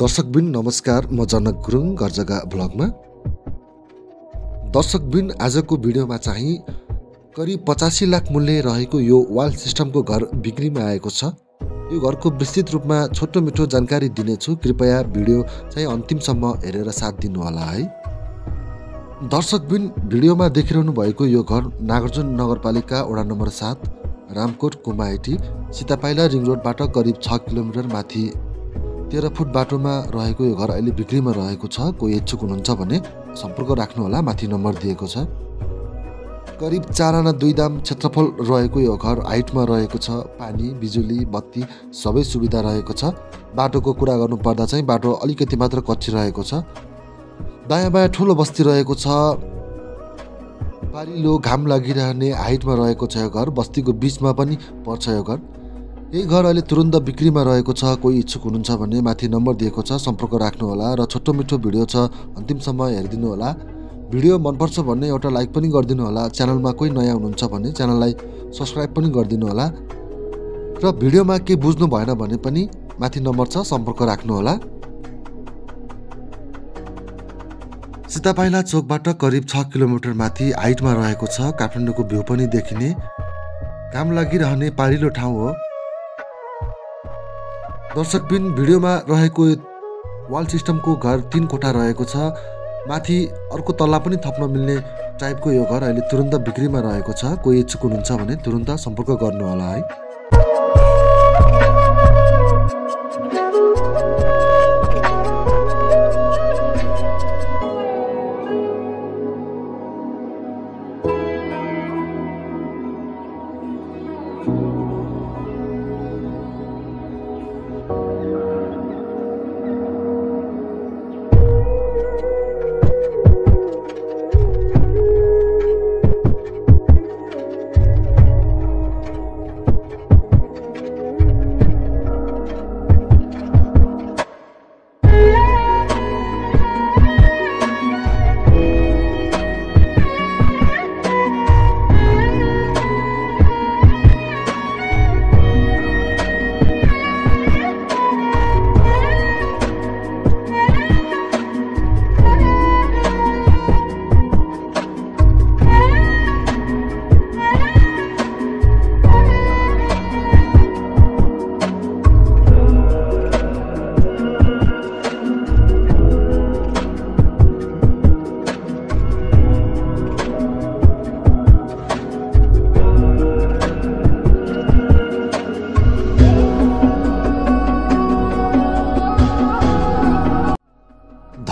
दर्शकबिन नमस्कार। म जनक गुरुङ घर जग्गा ब्लगमा। दर्शकबिन आजको भिडियोमा चाहिँ करिब पचासी लाख मूल्य रहेको यो वाल सिस्टमको घर बिक्रीमा आएको छ। यो घरको विस्तृत रूपमा छोटो मिठो जानकारी दिनेछु। कृपया भिडियो चाहिँ अन्तिमसम्म हेरेर साथ दिनुहोला है। दर्शकबिन भिडियोमा देखिरहनु भएको यो घर नागार्जुन नगरपालिका वडा नम्बर सात रामकोट कुमाइटी सीतापाइला रिङ रोडबाट करिब छ किलोमिटर माथि तेह्र फुट बाटोमा रहेको यो घर अहिले बिक्रीमा रहेको छ। कोही इच्छुक हुनुहुन्छ भने सम्पर्क राख्नुहोला माथि नम्बर दिएको छ। करिब चार आना दुई दाम क्षेत्रफल रहेको यो घर हाइटमा रहेको छ। पानी बिजुली बत्ती सबै सुविधा रहेको छ। बाटोको कुरा गर्नुपर्दा चाहिँ बाटो अलिकति मात्र कच्ची रहेको छ। दायाँ बायाँ ठुलो बस्ती रहेको छ। पारिलो घाम लागिरहने हाइटमा रहेको छ यो घर। बस्तीको बिचमा पनि पर्छ यो घर। यही घर अहिले तुरन्त बिक्रीमा रहेको छ। कोही इच्छुक हुनुहुन्छ भने माथि नम्बर दिएको छ सम्पर्क राख्नुहोला र छोटो मिठो भिडियो छ अन्तिमसम्म हेरिदिनु होला। भिडियो मनपर्छ भन्ने एउटा लाइक पनि गरिदिनु होला। च्यानलमा कोही नयाँ हुनुहुन्छ भने च्यानललाई सब्सक्राइब पनि गरिदिनु होला। र भिडियोमा केही बुझ्नु भएन भने पनि माथि नम्बर छ सम्पर्क राख्नुहोला सीतापाइला चोकबाट करिब छ किलोमिटर माथि हाइटमा रहेको छ। काठमाडौँको भ्यू पनि देखिने। काम लागिरहने पारिलो ठाउँ हो। दर्शकबिन भिडियोमा रहेको वाल सिस्टमको घर तिन कोठा रहेको छ। माथि अर्को तल्ला पनि थप्न मिल्ने टाइपको यो घर अहिले तुरन्त बिक्रीमा रहेको छ। कोही इच्छुक हुनुहुन्छ भने तुरन्त सम्पर्क गर्नुहोला है।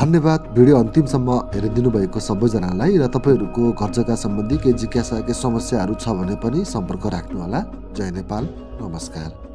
धन्यवाद। भिडियो अन्तिमसम्म हेरिदिनु भएको सबैजनालाई र तपाईँहरूको घर जग्गा सम्बन्धी केही जिज्ञासा केही समस्याहरू छ भने पनि सम्पर्क राख्नुहोला। जय नेपाल। नमस्कार।